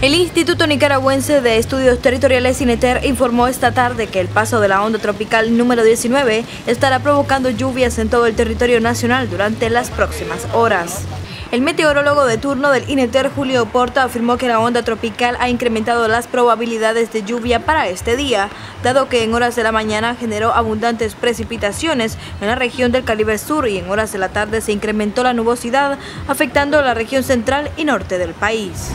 El Instituto Nicaragüense de Estudios Territoriales INETER informó esta tarde que el paso de la onda tropical número 19 estará provocando lluvias en todo el territorio nacional durante las próximas horas. El meteorólogo de turno del INETER, Julio Porta, afirmó que la onda tropical ha incrementado las probabilidades de lluvia para este día, dado que en horas de la mañana generó abundantes precipitaciones en la región del Caribe Sur y en horas de la tarde se incrementó la nubosidad, afectando a la región central y norte del país.